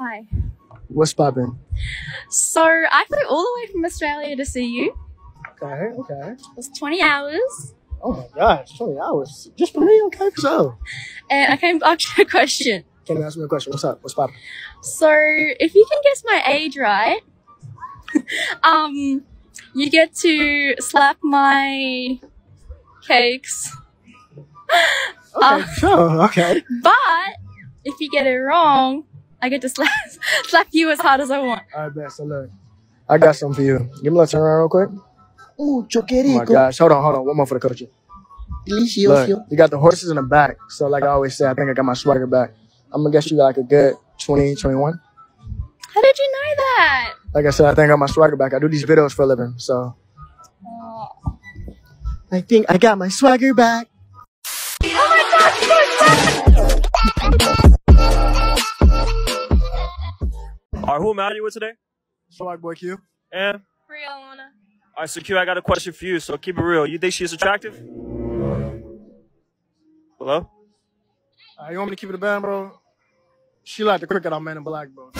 Hi. What's poppin'? So I flew all the way from Australia to see you. Okay, okay. It was 20 hours. Oh my gosh, 20 hours. Just for me, okay, for sure. And I came back to ask you a question. Can you ask me a question? What's up? What's poppin'? So if you can guess my age right, um, you get to slap my cakes. Okay, Uh, sure, okay. But if you get it wrong, I get to slap slap you as hard as I want. Alright, bet. So look, I got something for you. Give me a little turn around real quick. Mucho Oh my querido. gosh, hold on, hold on. One more for the coach. Look, you got the horses in the back. So like I always say, I think I got my swagger back. I'm gonna guess you got like a good 20, 21. How did you know that? Like I said, I think I got my swagger back. I do these videos for a living, so Oh, I think I got my swagger back. Oh All right, who am I you with today? Swag boy Q. And Rihanna. all right, so Q, I got a question for you. So keep it real. You think she's attractive? Hello? Uh, you want me to keep it a band, bro? She like the cricket on Men in Black, bro.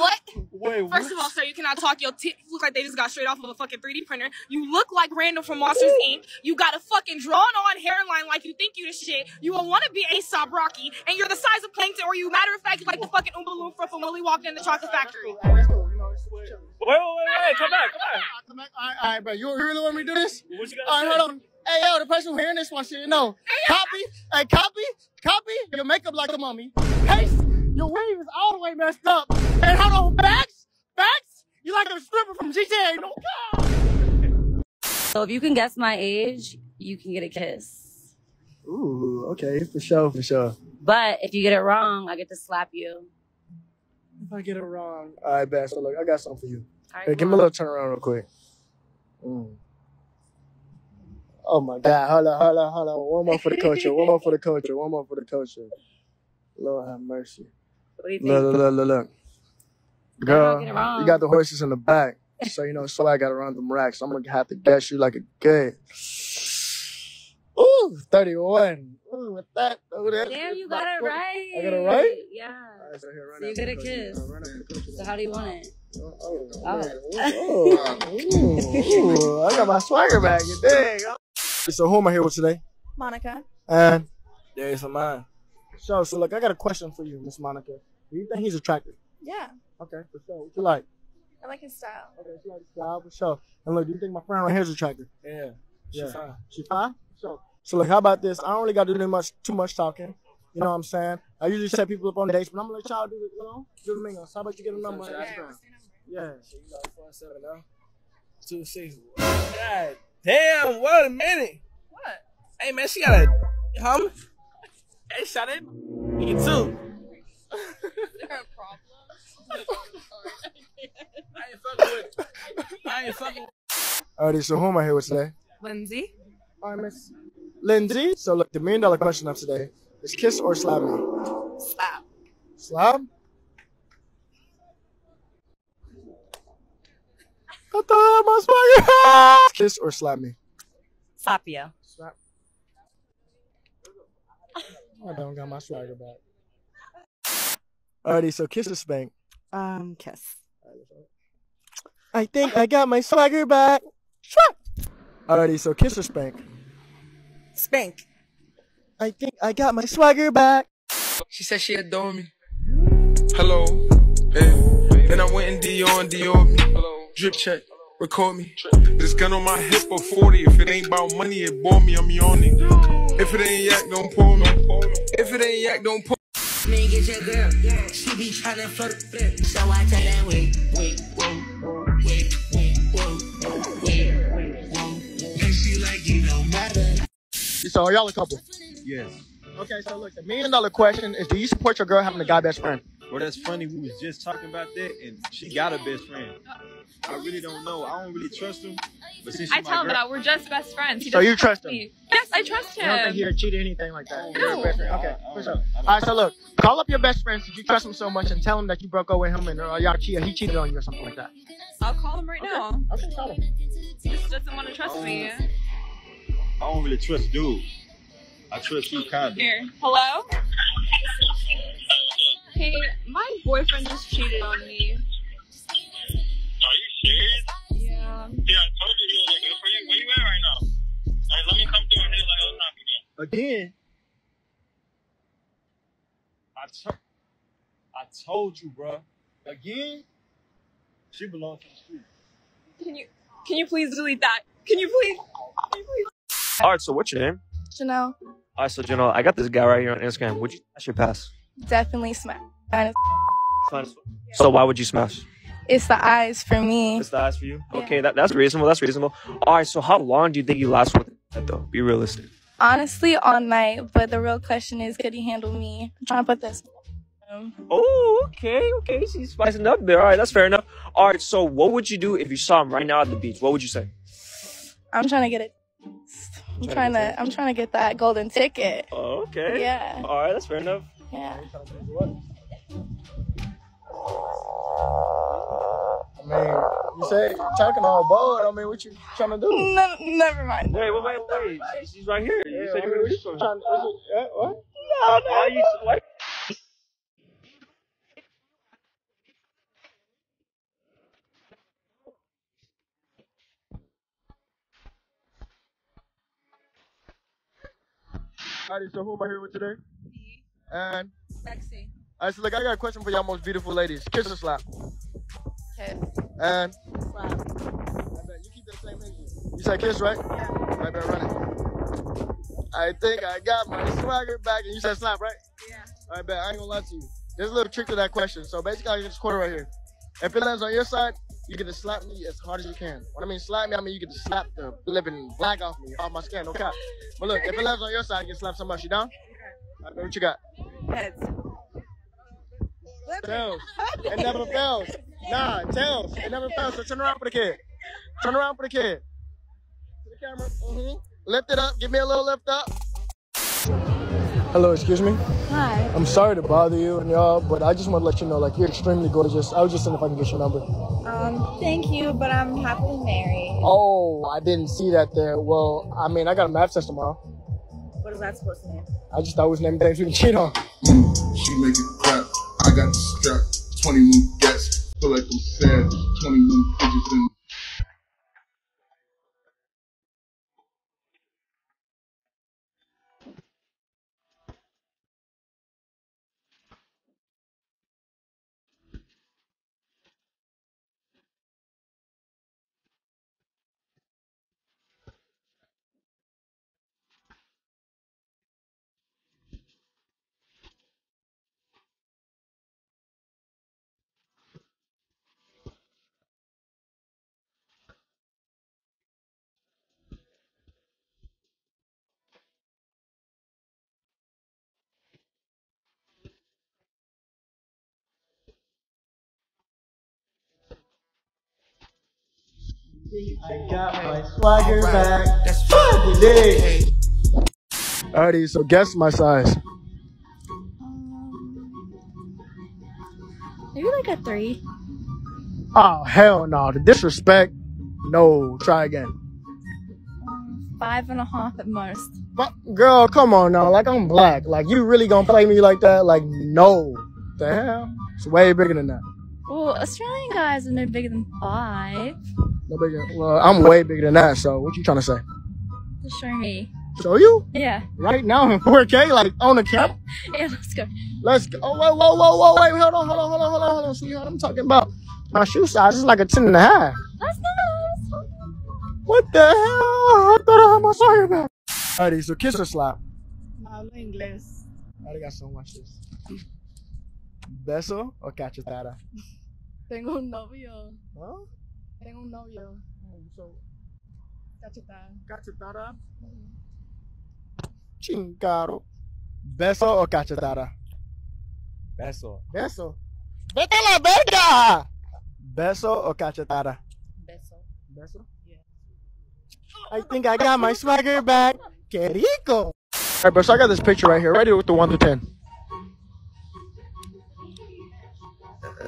I look what? Wait, First of all, sir, you cannot talk. Your tits look like they just got straight off of a fucking 3D printer. You look like Randall from Monsters Inc. You got a fucking drawn-on hairline like you think you the shit. You will want to be A$AP Rocky, and you're the size of Plankton, or you matter of fact like the fucking Oompa Loompa from Willy Wonka in the Chocolate Factory. Wait, wait, wait, wait, wait, come back, come back. Come back. All right, all right, bro. You really want me to do this? What you All got? right, hold on. Hey, yo, the person who hearing this wants you to know. Copy, hey, copy, copy. Your makeup like a mummy. Paste. Your wave is all the way messed up. And hold on, facts, facts. You like a stripper from GTA? No. So if you can guess my age, you can get a kiss. Ooh, okay, for sure, for sure. But if you get it wrong, I get to slap you. If I get it wrong, all right, bet. So look, I got something for you. All right, Hey, give me a little turn around real quick. Mm. Oh my God! Hold on, hold on, hold on. One more for the culture. One more for the culture. One more for the culture. Lord have mercy. What do you think? Look, look, look, look, look. Girl, get it wrong. you got the horses in the back, so you know so I got around them racks. I'm gonna have to guess you like a good. Ooh, 31. Ooh, with that. Ooh, that Damn, you got it right. I got it right? Yeah. All right, so here, So you after get a the kiss. Run after the coach. So how do you want it? Oh, oh, Oh. oh, ooh, ooh, I got my swagger back. You dig? So who am I here with today? Monica. And There's a man. so, so look, I got a question for you, Miss Monica. Do you think he's attractive? Yeah, Okay, for sure. What you like? I like his style. Okay, she like style for sure. And look, do you think my friend right here is attractive? Yeah. She Yeah. fine. She fine? So, so look, how about this? I don't really got to do much, too much talking. You know what I'm saying? I usually set people up on dates, but I'm gonna let y'all do it. You know, do the mingle. How about you get a number? on Instagram? Yeah. So you got four seven now. Two six. God damn! What a minute. What? Hey man, she got a hum. Hey, shot it. Me too. I ain't fucking with. I ain't fucking. with- Alrighty, so who am I here with today? Lindsay. All right, Miss Lindsay. So look, the million dollar question of today is kiss or slap me? Slap. Slap? I thought I had my swagger. kiss or slap me? Slap you. Slap. I don't got my swagger back. Alrighty, so kiss or spank? Um, kiss. I think I got my swagger back. Alrighty, so kiss or spank? Spank. I think I got my swagger back. She said she adore me. Hello. Hey. Then I went and Dior and Dior me. Drip check. Record me. This gun on my hip for 40. If it ain't about money, it bore me. I'm yawning. If it ain't yak, don't pull me. If it ain't yak, don't pull Me get your girl. She be tryna flirt. So I tell her, wait, wait, whoa, whoa, wait, wait, whoa, whoa, wait, wait, whoa. And she like, you know, matter. So are y'all a couple? Yes. Okay, so look, the million dollar question is: Do you support your girl having a guy best friend? Well, that's funny. We was just talking about that, and she got a best friend. I really don't know. I don't really trust him. But since she I my tell him girl- that we're just best friends. He So doesn't you trust him? me. Yes, I trust him. I don't think him. he ever cheated anything like that? No. You're a best friend. Okay, for sure. All right, so look, call up your best friend since you trust him so much, and tell him that you broke up with him and uh, y'all cheated. He cheated on you or something like that. I'll call him right now. Okay, call him. He just doesn't want to trust me. I don't really trust dude. I trust you kind of. Here. Hello? Hey, My boyfriend just cheated on me. Time again. Again. I, to- I told you, bro. Again. She belongs to the street. Can you can you please delete that? Can you please? Can you please? All right, so what's your name? Janelle, All right, so Janelle, I got this guy right here on Instagram. Would you smash your pass? definitely smash. So why would you smash? It's the eyes for me. It's the eyes for you. Okay, that, that's reasonable. That's reasonable. All right, so how long do you think you last with that though? Be realistic. Honestly, all night. But the real question is, could he handle me? I'm trying to put this. Oh, okay, okay. She's spicing up there. All right, that's fair enough. All right, so what would you do if you saw him right now at the beach? What would you say? I'm trying to get it. I'm trying to. I'm trying to get that golden ticket. Oh, okay. Yeah. All right, that's fair enough. Yeah. I mean, you say talking all bold. I mean, what you trying to do? No, never mind. Wait, wait, wait, wait. She's right here. You said you I were mean, gonna do what you trying- what you- what? No, no. Why you what? Alrighty, so who am I here with today? And Sexy. alright, so look, I got a question for y'all most beautiful ladies. Kiss or slap? Kiss. And Slap. I bet you keep that same energy. You said kiss, right? Yeah. I bet run it. I think I got my swagger back, and you said slap, right? Yeah. I bet I ain't gonna lie to you. There's a little trick to that question. So basically, I get this quarter right here. If it lands on your side, you get to slap me as hard as you can. When I mean slap me, I mean you get to slap the living black off me, off my skin, no cap. But look, if it lands on your side, you can slap somebody. You down? I bet what you got? Heads. Tails. It never fails. Nah, tails. It never fails. So turn around for the kid. Turn around for the kid. To the camera. hmm Lift it up. Give me a little lift up. Hello, excuse me. Hi. I'm sorry to bother you and y'all, but I just want to let you know, like, you're extremely gorgeous. I was just seeing if I can get your number. Um, thank you, but I'm happily married. Oh, I didn't see that there. Well, I mean, I got a math test tomorrow. What is that supposed to mean? I just thought it was naming things we can cheat on. She make it clap. I got the strap. 20 gats. Feel like I'm sad. 20 new bitches in I got my swagger back. That's fucking. Alrighty, so guess my size. Um, maybe like a three. Oh hell no! The disrespect. No, try again. Five and a half at most. But girl, come on now. Like I'm black. Like you really gonna play me like that? Like no. The hell? It's way bigger than that. Well, Australian guys are no bigger than five. No bigger. Well, I'm way bigger than that. So what you trying to say? Just show me. Show you Yeah. right now in 4K, like on the camera. Yeah, let's go. Let's go. Oh, whoa, whoa, whoa, whoa, wait, hold on, hold on, hold on, hold on, hold on, sweetheart. I'm talking about my shoe size is like a 10 and a half. That's nice. What the hell? I thought I had my sorry about. Alrighty, so kiss or slap. Hablo inglés. I got so much this. Beso or cachetada? Tengo un novio. Huh? Tengo un novio. So, Cachetada. cachetada? Mm. Chingado. Beso or cachetada? Beso. Beso. Vete a la verga! Beso o cachetada? Beso. Beso? I think I got my swagger back. Que rico. Alright, bro, so I got this picture right here. Right here with the 1 to 10.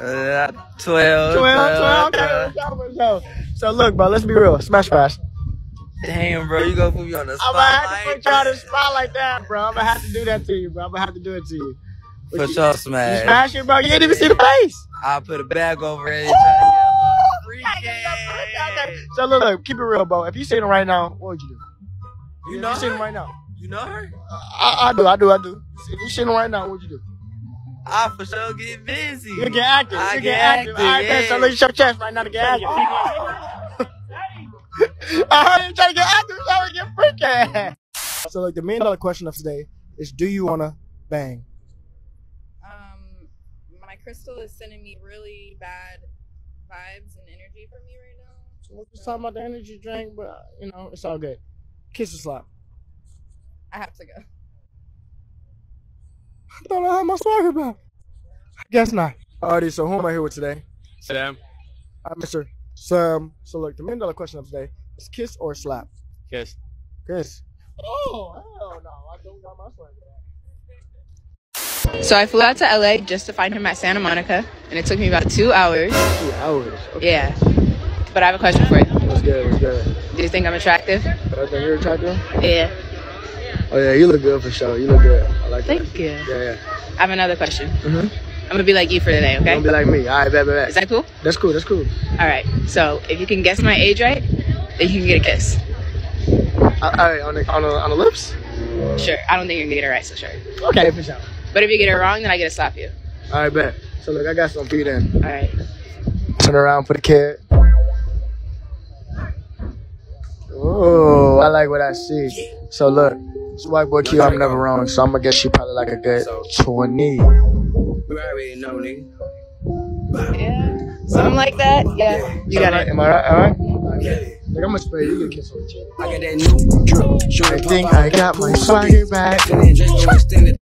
Uh, 12. 12, 12, okay. let's go. So look, bro, let's be real. Smash pass. Damn, bro, you gonna put me on the spot. I'm spot. gonna have to put you on the spot like that, bro. I'm gonna have to do that to you, bro. I'm gonna have to do it to you. For sure, You smash. smash it, bro. You ain't even see the face. I'll put a bag over it. So look, look, keep it real, bro. If you seen her right now, what would you do? You If know you seen her? her right now. You know her? I, I do, I do, I do. If you seen her right now, what'd you do? I for sure get busy. You get active. I you get get active. active, All right, man. So yeah. look, show chest right now to get active. I heard you trying to get active. You trying to get freaky. So like the million dollar question of today is: Do you wanna bang? Um, my crystal is sending me really bad vibes and energy for me right now. So we're just talking about the energy drink, but you know it's all good. Kiss or slap. I have to go. I thought I had my swagger back. Guess not. Alrighty, so who am I here with today? Sam. Uh, I'm Mr. Sam. So look, the million dollar question of today is kiss or slap? Kiss. Kiss. Oh, hell no. I don't got my swagger back. So I flew out to LA just to find him at Santa Monica, and it took me about two hours. Two hours? Yeah. But I have a question for you. What's good? What's good? Do you think I'm attractive? I think you're attractive? Yeah. Oh yeah, you look good for sure. You look good. I like Thank that. you. Yeah, yeah. I have another question. Mm-hmm. I'm gonna be like you for today, okay? Don't be like me. All right, bet, bet, bet. Is that cool? That's cool. That's cool. All right. So if you can guess my age right, then you can get a kiss. All right, on the on the on the lips. Sure. I don't think you're gonna get it right, so sure. Okay, for sure. But if you get it wrong, then I get to slap you. All right, bet. So look, I got some feet in. All right. Turn around for the kid. Oh, I like what I see. So look, it's white boy Q. I'm never wrong. So I'm gonna guess she probably like a good 20. We already know, nigga. Yeah. Something like that. Yeah. You got it. Am I right? All right. Like, I'm gonna spray you. You get a kiss on the cheek. I got that new drip. I think I got my swagger back. Then Draco extended.